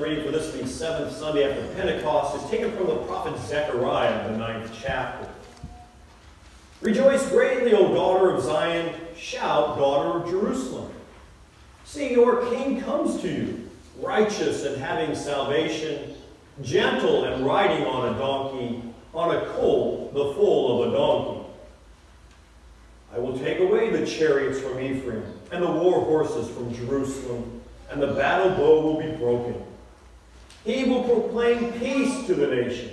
Reading for this week's seventh Sunday after Pentecost is taken from the prophet Zechariah, the ninth chapter. Rejoice greatly, O daughter of Zion. Shout, daughter of Jerusalem. See, your king comes to you, righteous and having salvation, gentle and riding on a donkey, on a colt, the foal of a donkey. I will take away the chariots from Ephraim, and the war horses from Jerusalem and the battle bow will be broken. He will proclaim peace to the nations.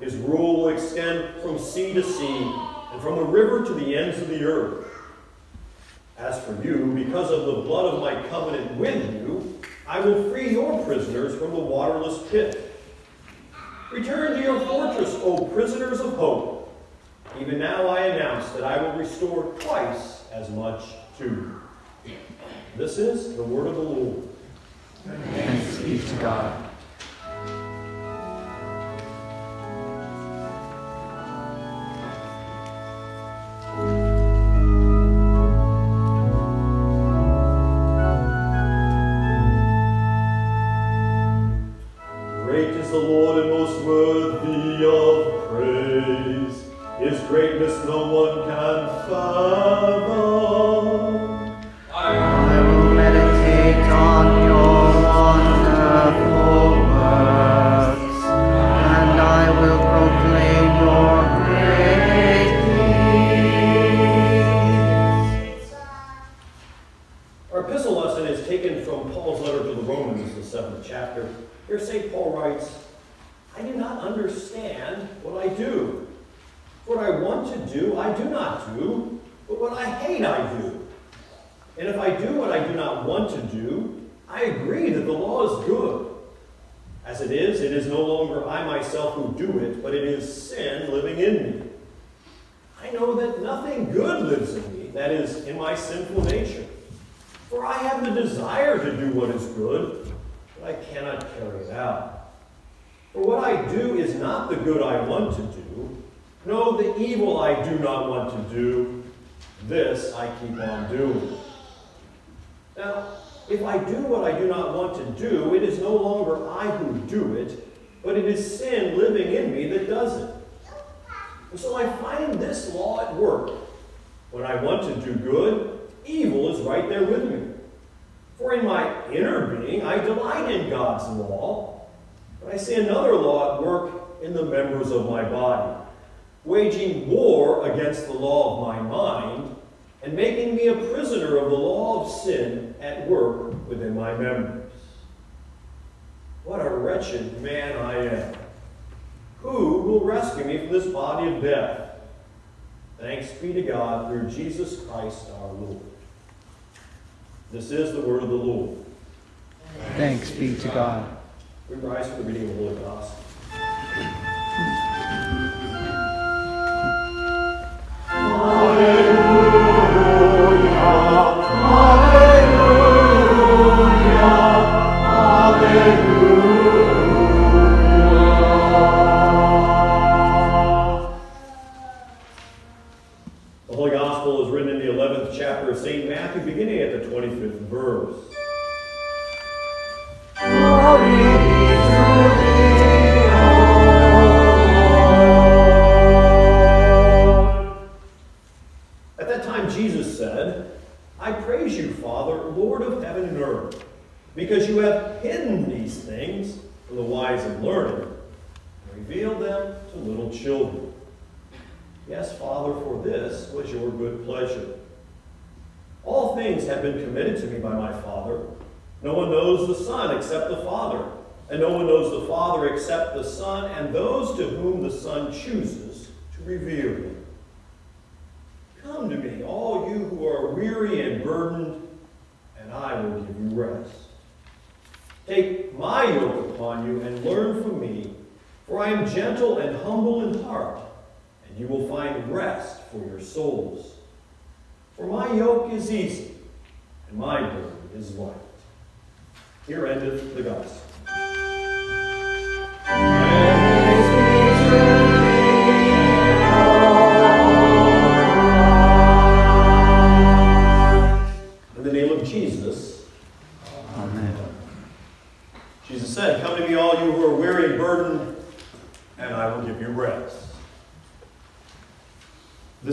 His rule will extend from sea to sea and from the river to the ends of the earth. As for you, because of the blood of my covenant with you, I will free your prisoners from the waterless pit. Return to your fortress, O prisoners of hope. Even now I announce that I will restore twice as much to you. This is the word of the Lord. Thanks be to God. Nothing good lives in me, that is, in my sinful nature. For I have the desire to do what is good, but I cannot carry it out. For what I do is not the good I want to do. No, the evil I do not want to do, this I keep on doing. Now, if I do what I do not want to do, it is no longer I who do it, but it is sin living in me that does it. And so I find this law at work. When I want to do good, evil is right there with me. For in my inner being, I delight in God's law, but I see another law at work in the members of my body, waging war against the law of my mind, and making me a prisoner of the law of sin at work within my members. What a wretched man I am. Who will rescue me from this body of death? Thanks be to God through Jesus Christ our Lord. This is the word of the Lord. Thanks be to God. We rise for the reading of the Holy Gospel. Lord of heaven and earth, because you have hidden these things from the wise and learned and revealed them to little children. Yes, Father, for this was your good pleasure. All things have been committed to me by my Father. No one knows the Son except the Father, and no one knows the Father except the Son, and those to whom the Son chooses to reveal him. Come to me, all you who are weary and burdened, and I will give you rest. Take my yoke upon you and learn from me, for I am gentle and humble in heart, and you will find rest for your souls. For my yoke is easy, and my burden is light. Here endeth the gospel.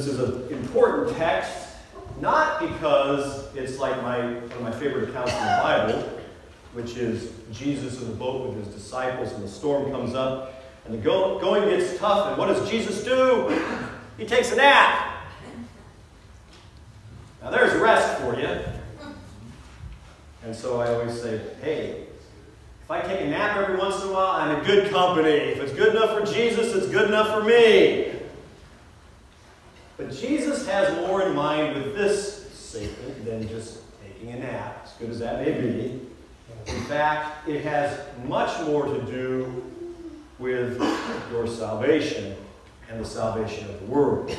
This is an important text, not because it's like my, one of my favorite accounts in the Bible, which is Jesus in the boat with his disciples, and the storm comes up, and the go- going gets tough, and what does Jesus do? He takes a nap. Now there's rest for you. And so I always say, hey, if I take a nap every once in a while, I'm in good company. If it's good enough for Jesus, it's good enough for me. But Jesus has more in mind with this statement than just taking a nap, as good as that may be. In fact, it has much more to do with your salvation and the salvation of the world.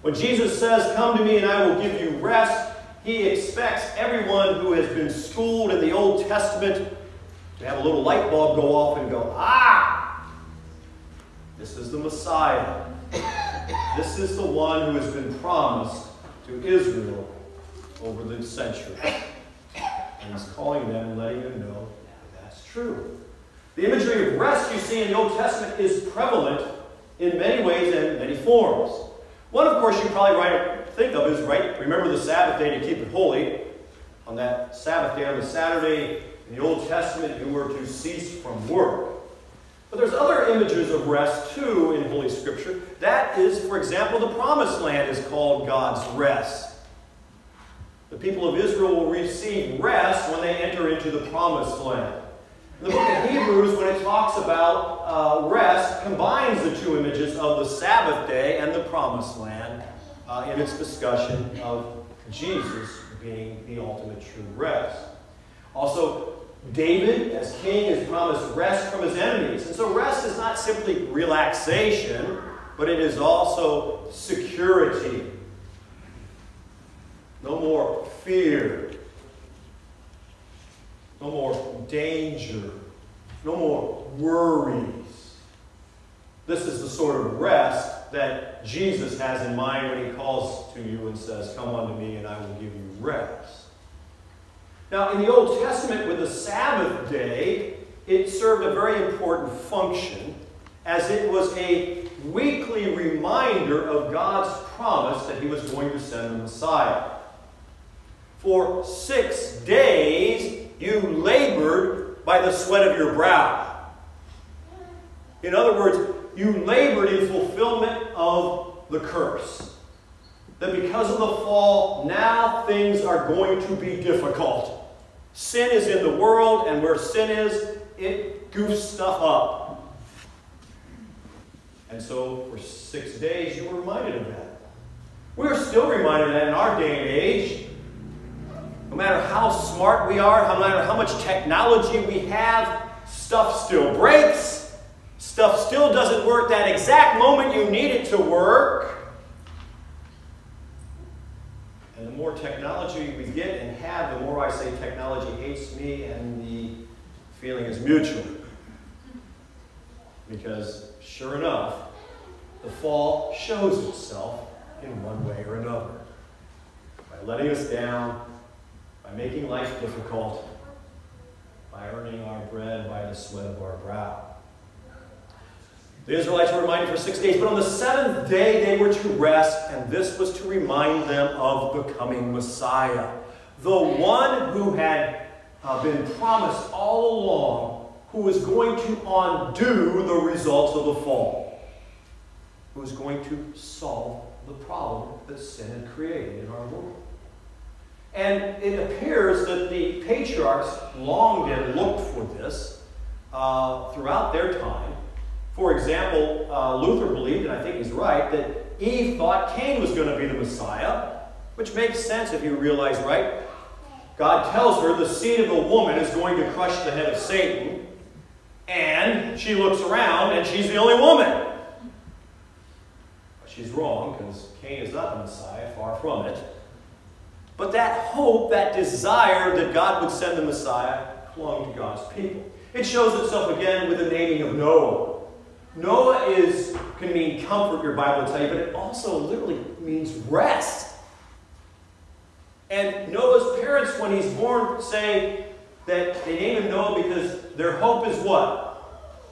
When Jesus says, Come to me and I will give you rest, he expects everyone who has been schooled in the Old Testament to have a little light bulb go off and go, Ah, this is the Messiah. This is the one who has been promised to Israel over the centuries. And he's calling them and letting them know that that's true. The imagery of rest you see in the Old Testament is prevalent in many ways and many forms. One, of course, you probably right, think of is, right, remember the Sabbath day to keep it holy. On that Sabbath day, on the Saturday, in the Old Testament, you were to cease from work. But there's other images of rest, too, in Holy Scripture. That is, for example, the Promised Land is called God's rest. The people of Israel will receive rest when they enter into the Promised Land. The book of Hebrews, when it talks about uh, rest, combines the two images of the Sabbath day and the Promised Land uh, in its discussion of Jesus being the ultimate true rest. Also, David, as king, is promised rest from his enemies. And so, rest is not simply relaxation, but it is also security. No more fear, no more danger. No more worries. This is the sort of rest that Jesus has in mind when he calls to you and says, Come unto me and I will give you rest. Now, in the Old Testament, with the Sabbath day, it served a very important function as it was a weekly reminder of God's promise that he was going to send the Messiah. For six days, you labored by the sweat of your brow. In other words, you labored in fulfillment of the curse. That because of the fall, now things are going to be difficult. Sin is in the world, and where sin is, it goofs stuff up. And so, for six days, you were reminded of that. We are still reminded of that in our day and age. No matter how smart we are, no matter how much technology we have, stuff still breaks. Stuff still doesn't work that exact moment you need it to work. And the more technology we get and have, the more I say technology hates me, and the feeling is mutual. Because, sure enough, the fall shows itself in one way or another. By letting us down, by making life difficult, by earning our bread by the sweat of our brow. The Israelites were reminded for six days, but on the seventh day they were to rest, and this was to remind them of the coming Messiah, the one who had uh, been promised all along, who was going to undo the results of the fall, who was going to solve the problem that sin had created in our world. And it appears that the patriarchs longed and looked for this uh, throughout their time. For example, uh, Luther believed, and I think he's right, that Eve thought Cain was going to be the Messiah, which makes sense if you realize, right? God tells her the seed of the woman is going to crush the head of Satan, and she looks around and she's the only woman. But she's wrong because Cain is not the Messiah, far from it. But that hope, that desire that God would send the Messiah, clung to God's people. It shows itself again with the naming of Noah. Noah is can mean comfort, your Bible will tell you, but it also literally means rest. And Noah's parents, when he's born, say, that they name him Noah because their hope is what?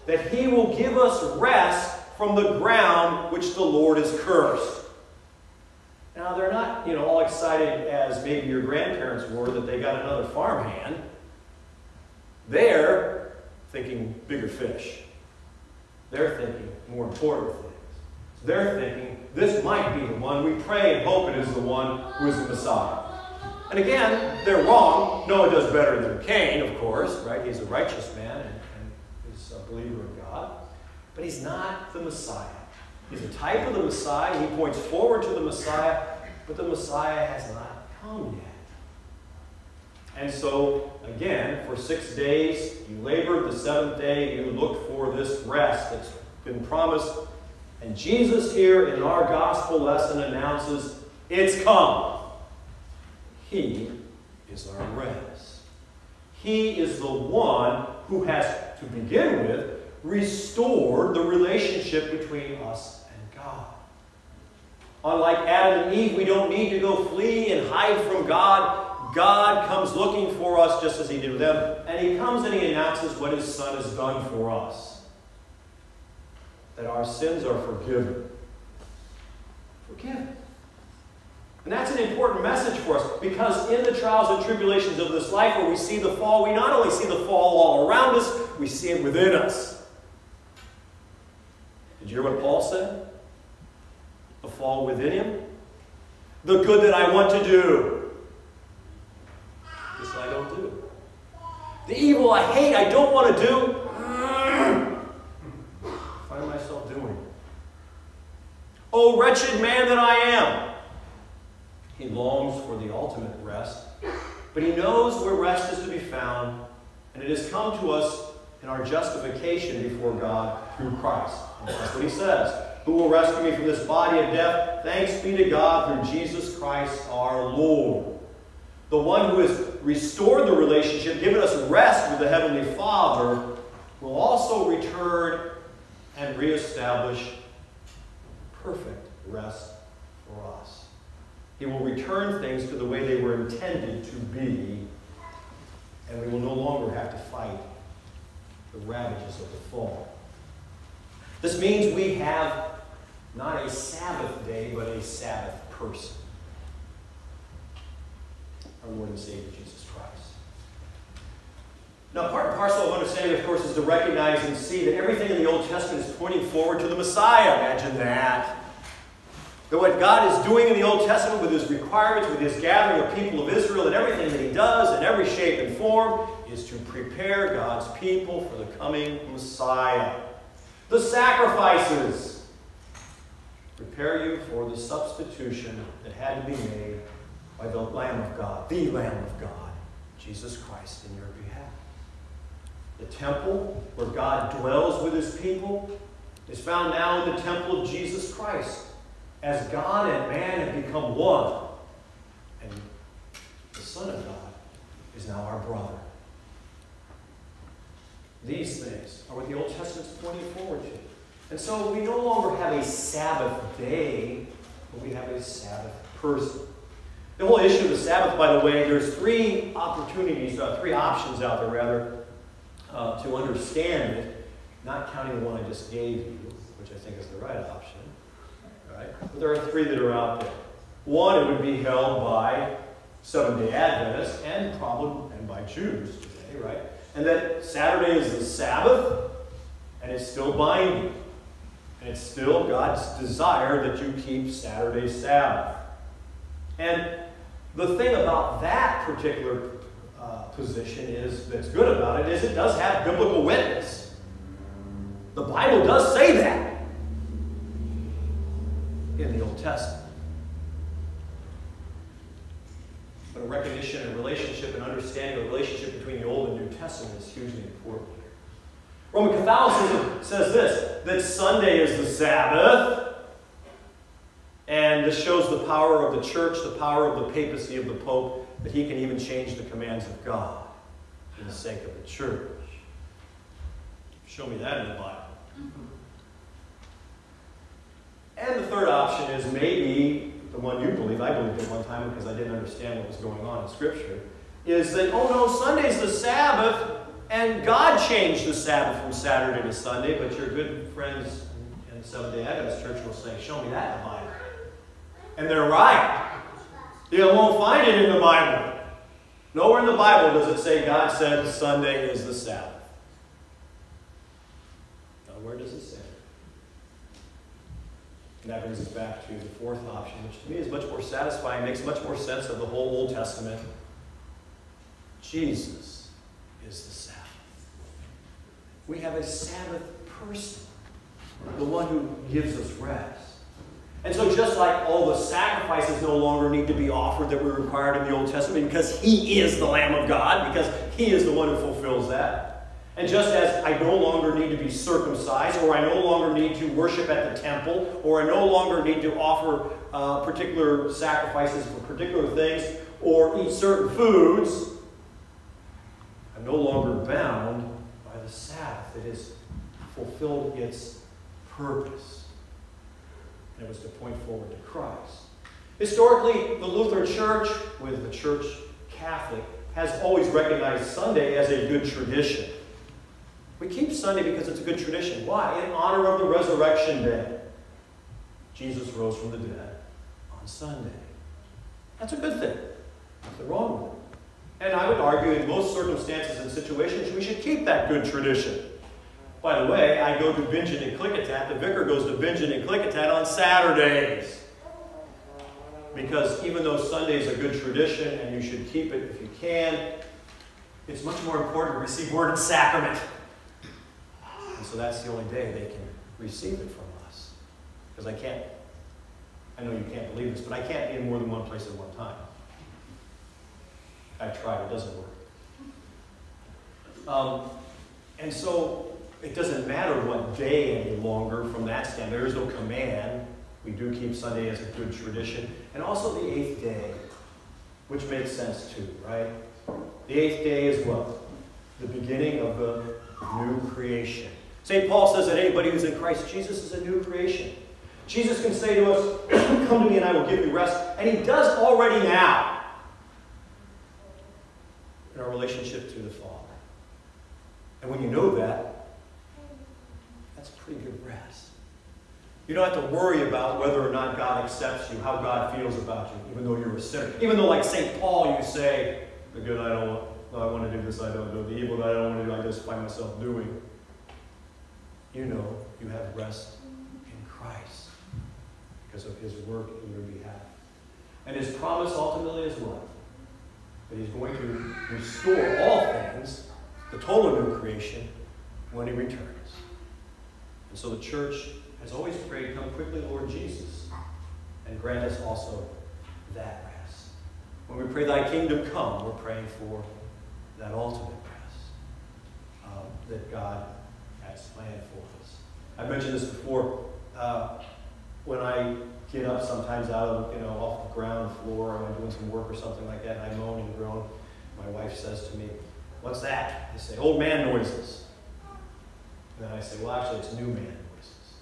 That he will give us rest from the ground which the Lord has cursed. Now, they're not, you know, all excited as maybe your grandparents were that they got another farmhand. They're thinking bigger fish. They're thinking more important things. They're thinking this might be the one. We pray and hope it is the one who is the Messiah. And again, they're wrong. Noah does better than Cain, of course, right? He's a righteous man and, and is a believer in God. But he's not the Messiah. He's a type of the Messiah. He points forward to the Messiah, but the Messiah has not come yet. And so, again, for six days you labored, the seventh day you looked for this rest that's been promised. And Jesus here in our gospel lesson announces, It's come. He is our rest. He is the one who has, to begin with, restored the relationship between us and God. Unlike Adam and Eve, we don't need to go flee and hide from God. God comes looking for us just as He did with them, and He comes and He announces what His Son has done for us that our sins are forgiven. Forgiven. And that's an important message for us because in the trials and tribulations of this life, where we see the fall, we not only see the fall all around us, we see it within us. Did you hear what Paul said? The fall within him? The good that I want to do. This I don't do. The evil I hate, I don't want to do. Find myself doing. Oh, wretched man that I am. He longs for the ultimate rest, but he knows where rest is to be found, and it has come to us in our justification before God through Christ. And that's what he says. Who will rescue me from this body of death? Thanks be to God through Jesus Christ our Lord. The one who has restored the relationship, given us rest with the Heavenly Father, will also return and reestablish perfect rest for us. He will return things to the way they were intended to be, and we will no longer have to fight the ravages of the fall. This means we have not a Sabbath day, but a Sabbath person. Our Lord and Savior Jesus Christ. Now, part and parcel of understanding, of course, is to recognize and see that everything in the Old Testament is pointing forward to the Messiah. Imagine that. That what God is doing in the Old Testament with his requirements, with his gathering of people of Israel, and everything that he does in every shape and form, is to prepare God's people for the coming Messiah. The sacrifices prepare you for the substitution that had to be made by the Lamb of God, the Lamb of God, Jesus Christ, in your behalf. The temple where God dwells with his people is found now in the temple of Jesus Christ as God and man have become one. And the Son of God is now our brother. These things are what the Old Testament's pointing forward to. And so we no longer have a Sabbath day, but we have a Sabbath person. The whole issue of the Sabbath, by the way, there's three opportunities, uh, three options out there, rather, uh, to understand it, not counting the one I just gave you, which I think is the right option. Right? But there are three that are out there. One, it would be held by Seventh-day Adventists and probably and by Jews today, right? And that Saturday is the Sabbath, and it's still binding. And it's still God's desire that you keep Saturday Sabbath. And the thing about that particular uh, position is that's good about it is it does have biblical witness. The Bible does say that in the Old Testament. But a recognition and relationship and understanding of the relationship between the Old and New Testament is hugely important. Roman Catholicism says this that Sunday is the Sabbath, this shows the power of the church, the power of the papacy of the Pope, that he can even change the commands of God for the sake of the church. Show me that in the Bible. And the third option is maybe the one you believe. I believed at one time because I didn't understand what was going on in Scripture. is that, oh no, Sunday's the Sabbath, and God changed the Sabbath from Saturday to Sunday, but your good friends in Seventh day Adventist Church will say, Show me that in the Bible. And they're right. You won't find it in the Bible. Nowhere in the Bible does it say God said Sunday is the Sabbath. Nowhere does it say. And that brings us back to the fourth option, which to me is much more satisfying, makes much more sense of the whole Old Testament. Jesus is the Sabbath. We have a Sabbath person, the one who gives us rest. And so, just like all the sacrifices no longer need to be offered that were required in the Old Testament, because He is the Lamb of God, because He is the one who fulfills that. And just as I no longer need to be circumcised, or I no longer need to worship at the temple, or I no longer need to offer uh, particular sacrifices for particular things, or eat certain foods, I'm no longer bound by the Sabbath. It has fulfilled its purpose. And it was to point forward to Christ. Historically, the Lutheran Church, with the Church Catholic, has always recognized Sunday as a good tradition. We keep Sunday because it's a good tradition. Why? In honor of the resurrection day. Jesus rose from the dead on Sunday. That's a good thing. Nothing wrong with it. And I would argue in most circumstances and situations, we should keep that good tradition. By the way, I go to Bingen and Klickitat. The vicar goes to Bingen and Klickitat on Saturdays. Because even though Sunday is a good tradition and you should keep it if you can, it's much more important to receive word and sacrament. And so that's the only day they can receive it from us. Because I can't, I know you can't believe this, but I can't be in more than one place at one time. I've tried, it doesn't work. Um, and so it doesn't matter what day any longer from that stand. There is no command. We do keep Sunday as a good tradition. And also the eighth day, which makes sense too, right? The eighth day is what? The beginning of the new creation. St. Paul says that anybody who's in Christ Jesus is a new creation. Jesus can say to us, Come to me and I will give you rest. And he does already now in our relationship to the Father. And when you know that, that's pretty good rest. You don't have to worry about whether or not God accepts you, how God feels about you, even though you're a sinner. Even though, like St. Paul, you say, the good I don't want, I want to do this, I don't do. The evil that I don't want to do, I just find myself doing. You know you have rest in Christ because of his work in your behalf. And his promise ultimately is what? That he's going to restore all things, the total new creation, when he returns. And so the church has always prayed, Come quickly, Lord Jesus, and grant us also that rest. When we pray, Thy kingdom come, we're praying for that ultimate rest um, that God has planned for us. I've mentioned this before. Uh, when I get up sometimes out of, you know, off the ground floor, or I'm doing some work or something like that, and I moan and groan, my wife says to me, What's that? I say, Old man noises. And then I say, Well, actually, it's new man noises.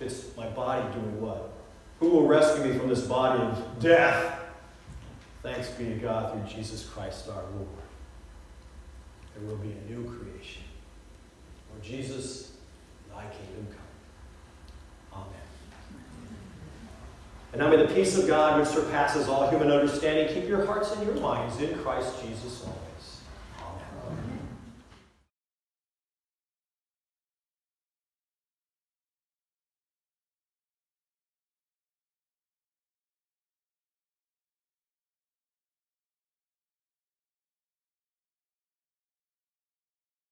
It's my body doing what? Who will rescue me from this body of death? Thanks be to God through Jesus Christ our Lord. There will be a new creation. Lord Jesus, thy kingdom come. Amen. And now may the peace of God, which surpasses all human understanding, keep your hearts and your minds in Christ Jesus always.